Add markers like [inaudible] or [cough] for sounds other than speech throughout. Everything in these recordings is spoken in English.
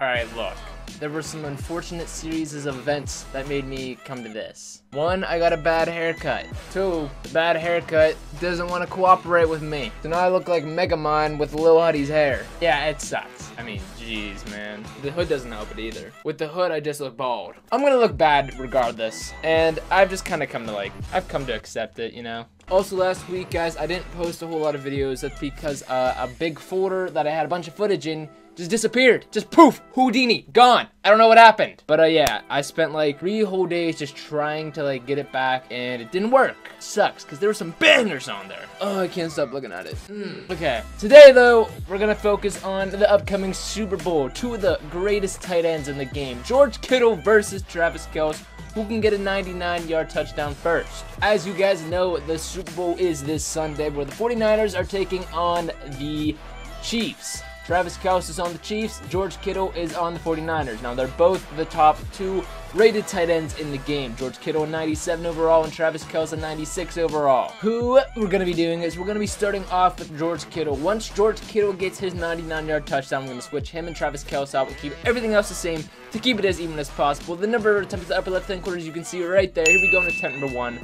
Alright, look. There were some unfortunate series of events that made me come to this. One, I got a bad haircut. Two, the bad haircut doesn't want to cooperate with me. So now I look like Megamind with Lil Huddy's hair. Yeah, it sucks. I mean, jeez, man. The hood doesn't help it either. With the hood, I just look bald. I'm gonna look bad regardless. And I've just kind of come to like, I've come to accept it, you know? Also last week, guys, I didn't post a whole lot of videos. That's because uh, a big folder that I had a bunch of footage in just disappeared. Just poof, Houdini, gone. I don't know what happened. But uh, yeah, I spent like three whole days just trying to like get it back and it didn't work. Sucks, because there were some bangers on there. Oh, I can't stop looking at it. Mm. Okay, today though, we're gonna focus on the upcoming Super Bowl. Two of the greatest tight ends in the game. George Kittle versus Travis Kelce who can get a 99 yard touchdown first. As you guys know, the Super Bowl is this Sunday where the 49ers are taking on the Chiefs. Travis Kelce is on the Chiefs, George Kittle is on the 49ers. Now, they're both the top two rated tight ends in the game. George Kittle 97 overall and Travis Kelce 96 overall. Who we're going to be doing is we're going to be starting off with George Kittle. Once George Kittle gets his 99-yard touchdown, we're going to switch him and Travis Kelce out and keep everything else the same to keep it as even as possible. The number of attempts at the upper left-hand corner, as you can see right there. Here we go in attempt number one.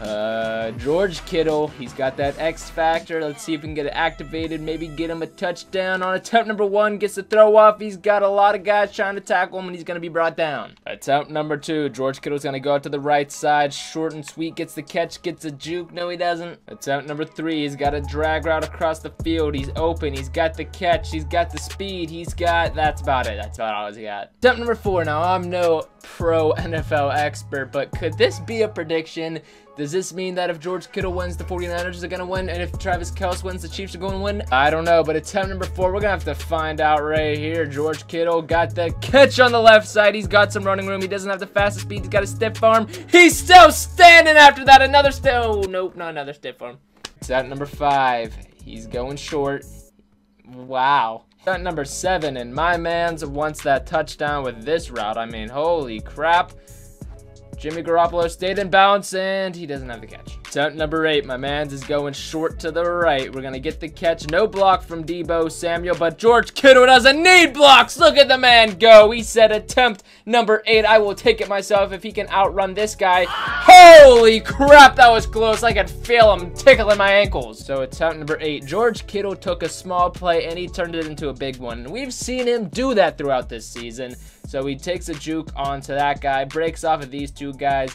Uh, George Kittle, he's got that X factor. Let's see if we can get it activated. Maybe get him a touchdown on attempt number one. Gets the throw off. He's got a lot of guys trying to tackle him, and he's going to be brought down. Attempt number two. George Kittle's going to go out to the right side. Short and sweet. Gets the catch. Gets a juke. No, he doesn't. Attempt number three. He's got a drag route across the field. He's open. He's got the catch. He's got the speed. He's got... That's about it. That's about all he's got. Attempt number four. Now, I'm no pro NFL expert, but could this be a prediction does this mean that if George Kittle wins, the 49ers are going to win? And if Travis Kelce wins, the Chiefs are going to win? I don't know, but attempt number four, we're going to have to find out right here. George Kittle got the catch on the left side. He's got some running room. He doesn't have the fastest speed. He's got a stiff arm. He's still standing after that. Another stiff. Oh, nope, not another stiff arm. Attempt number five. He's going short. Wow. Attempt number seven, and my man's wants that touchdown with this route. I mean, holy crap. Jimmy Garoppolo stayed in bounce, and he doesn't have the catch. Attempt number eight, my man's is going short to the right. We're going to get the catch. No block from Deebo Samuel, but George Kittle doesn't need blocks. Look at the man go. He said attempt number eight. I will take it myself if he can outrun this guy. Holy crap, that was close. I could feel him tickling my ankles. So it's attempt number eight. George Kittle took a small play, and he turned it into a big one. We've seen him do that throughout this season. So he takes a juke onto that guy, breaks off of these two guys.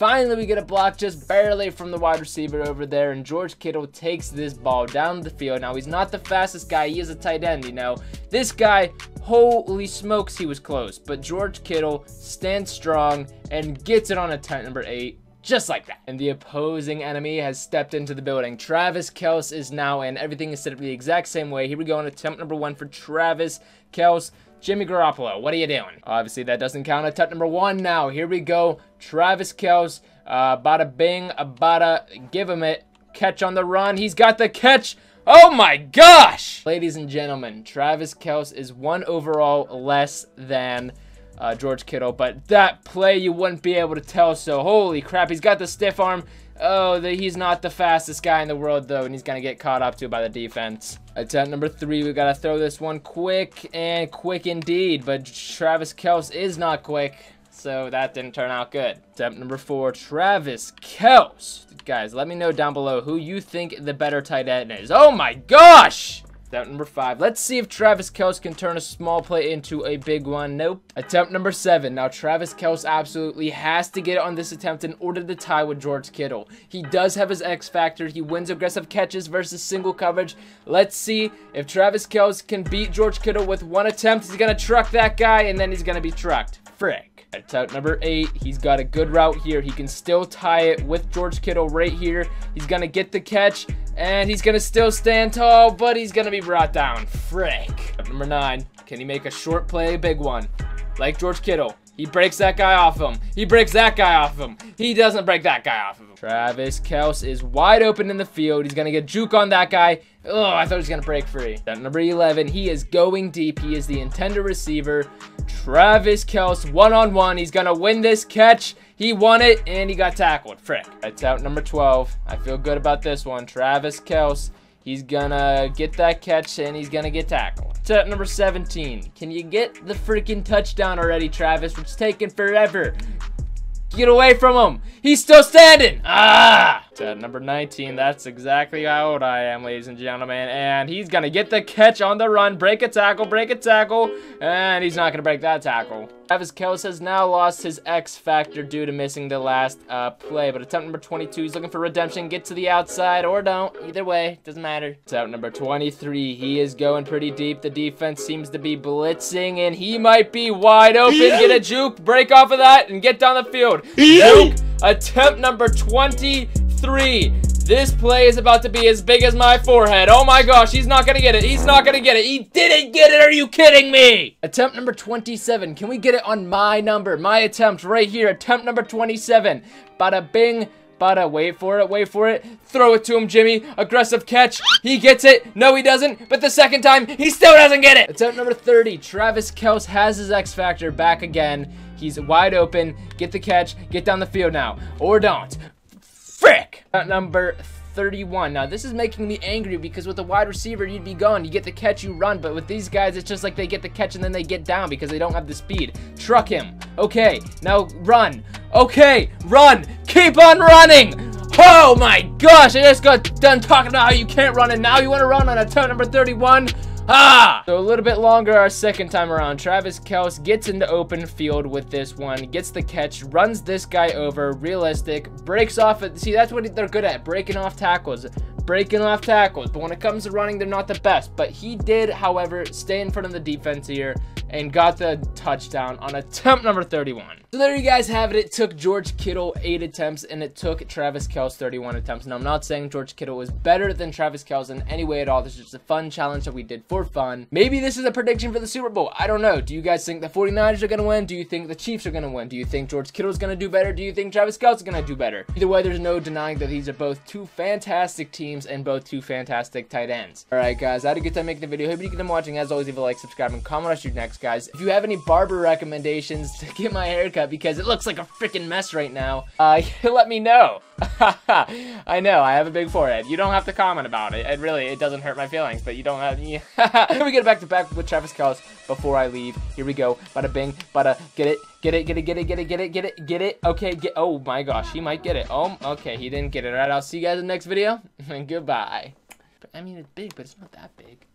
Finally, we get a block just barely from the wide receiver over there, and George Kittle takes this ball down the field. Now, he's not the fastest guy. He is a tight end, you know. This guy, holy smokes, he was close. But George Kittle stands strong and gets it on a attempt number eight just like that. And the opposing enemy has stepped into the building. Travis Kelce is now in. Everything is set up the exact same way. Here we go on attempt number one for Travis Kelce. Jimmy Garoppolo, what are you doing? Obviously, that doesn't count. Attempt number one now. Here we go. Travis Kelce, uh, bada bing, bada, give him it. Catch on the run. He's got the catch. Oh my gosh! Ladies and gentlemen, Travis Kelce is one overall less than uh, George Kittle, but that play you wouldn't be able to tell, so holy crap, he's got the stiff arm. Oh, the, he's not the fastest guy in the world, though, and he's going to get caught up to by the defense. Attempt number three, we got to throw this one quick, and quick indeed, but Travis Kelce is not quick, so that didn't turn out good. Attempt number four, Travis Kelce. Guys, let me know down below who you think the better tight end is. Oh my gosh! Attempt number five. Let's see if Travis Kelce can turn a small play into a big one. Nope. Attempt number seven. Now, Travis Kelce absolutely has to get on this attempt in order to tie with George Kittle. He does have his X factor. He wins aggressive catches versus single coverage. Let's see if Travis Kelce can beat George Kittle with one attempt. He's going to truck that guy, and then he's going to be trucked. Frick. Attempt number eight. He's got a good route here. He can still tie it with George Kittle right here. He's going to get the catch. And he's going to still stand tall, but he's going to be brought down. Frick. Number nine. Can he make a short play, big one? Like George Kittle. He breaks that guy off him. He breaks that guy off him. He doesn't break that guy off of him. Travis Kelce is wide open in the field. He's going to get juke on that guy. Oh, I thought he was going to break free. At number 11, he is going deep. He is the intended receiver. Travis Kelce, one-on-one. -on -one. He's going to win this catch. He won it, and he got tackled. Frick. That's out number 12. I feel good about this one. Travis Kelce. He's gonna get that catch and he's gonna get tackled. Attempt number 17. Can you get the freaking touchdown already, Travis? It's taking forever. Get away from him. He's still standing. Ah! At number 19, that's exactly how old I am, ladies and gentlemen. And he's going to get the catch on the run. Break a tackle, break a tackle. And he's not going to break that tackle. Travis Kelce has now lost his X factor due to missing the last uh, play. But attempt number 22, he's looking for redemption. Get to the outside or don't. Either way, doesn't matter. Attempt number 23, he is going pretty deep. The defense seems to be blitzing, and he might be wide open. Get a juke, break off of that, and get down the field. Juke, attempt number 20 three. This play is about to be as big as my forehead. Oh my gosh, he's not gonna get it. He's not gonna get it. He didn't get it. Are you kidding me? Attempt number 27. Can we get it on my number? My attempt right here. Attempt number 27. Bada bing. Bada, wait for it, wait for it. Throw it to him, Jimmy. Aggressive catch. He gets it. No, he doesn't. But the second time, he still doesn't get it. Attempt number 30. Travis Kelce has his X Factor back again. He's wide open. Get the catch. Get down the field now. Or don't. Frick! At number 31. Now, this is making me angry because with a wide receiver, you'd be gone. You get the catch, you run. But with these guys, it's just like they get the catch and then they get down because they don't have the speed. Truck him. Okay, now run. Okay, run. Keep on running. Oh my gosh, I just got done talking about how you can't run and now you want to run on a attempt number 31? So a little bit longer our second time around. Travis Kelce gets into open field with this one, gets the catch, runs this guy over, realistic, breaks off it. See, that's what they're good at, breaking off tackles breaking off tackles. But when it comes to running, they're not the best. But he did, however, stay in front of the defense here and got the touchdown on attempt number 31. So there you guys have it. It took George Kittle 8 attempts and it took Travis Kelce 31 attempts. Now, I'm not saying George Kittle was better than Travis Kelce in any way at all. This is just a fun challenge that we did for fun. Maybe this is a prediction for the Super Bowl. I don't know. Do you guys think the 49ers are going to win? Do you think the Chiefs are going to win? Do you think George Kittle is going to do better? Do you think Travis Kelce is going to do better? Either way, there's no denying that these are both two fantastic teams and both two fantastic tight ends. Alright, guys. I had a good time making the video. Hope you get them watching. As always, leave a like, subscribe, and comment. I'll shoot next, guys. If you have any barber recommendations to [laughs] get my haircut because it looks like a freaking mess right now, uh, [laughs] let me know. [laughs] I know, I have a big forehead. You don't have to comment about it. It really, it doesn't hurt my feelings, but you don't have, yeah. Let me get back to back with Travis Kelce before I leave. Here we go. Bada bing, bada, get it, get it, get it, get it, get it, get it, get it, get it. Okay, get, oh my gosh, he might get it. Oh, okay, he didn't get it. All right, I'll see you guys in the next video, goodbye. I mean, it's big, but it's not that big.